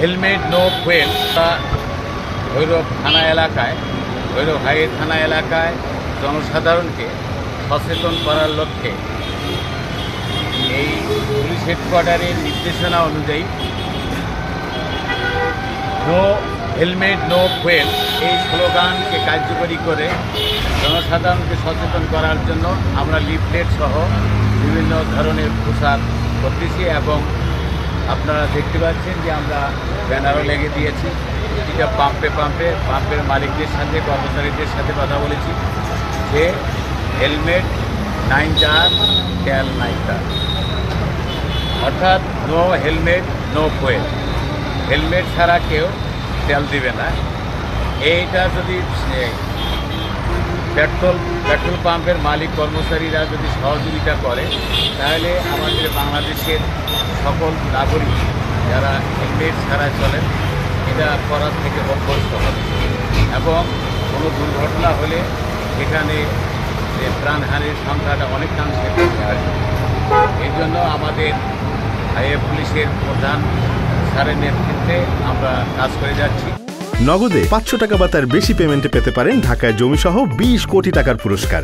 Helmet no fuel Bhairab থানা এলাকায়, Bhairab high থানা এলাকায় জনসাধারণকে সচেতন করার লক্ষ্যে এই পুলিশ হেডকোয়ার্টারের নির্দেশনা অনুযায়ী নো হেলমেট নো ফুয়েল এই স্লোগানকে কার্যকরী করে জনসাধারণকে সচেতন করার জন্য আমরা লিফলেট সহ বিভিন্ন ধরনের পোশাক করতেছি এবং আপনারা দেখতে পাচ্ছেন যে আমরা ব্যানারও লেগে দিয়েছি এটা পাম্পে পাম্পে পাম্পের মালিকদের সাথে, কর্মচারীদের সাথে কথা বলেছি যে হেলমেট নাইন চার তেল নাইন চার অর্থাৎ no helmet no fuel helmet ছাড়া কেউ তেল দিবে না। এইটা যদি পেট্রোল পেট্রোল পাম্পের মালিক, কর্মচারীরা যদি সহযোগিতা করে, তাহলে আমাদের বাংলাদেশের সকল নাগরিক যারা হেলমেট ছাড়া চলেন, এটা করার থেকে অভ্যস্ত হবে। এবং কোনো দুর্ঘটনা হলে এখানে যে প্রাণহানির সংখ্যাটা অনেকাংশে কমে আসবে। এই জন্য আমাদের পুলিশের প্রধান স্যারের নেতৃত্বে আমরা কাজ করে যাচ্ছি। নগদে পাঁচশো টাকা বা তার বেশি পেমেন্টে পেতে পারেন ঢাকায় জমিসহ বিশ কোটি টাকার পুরস্কার।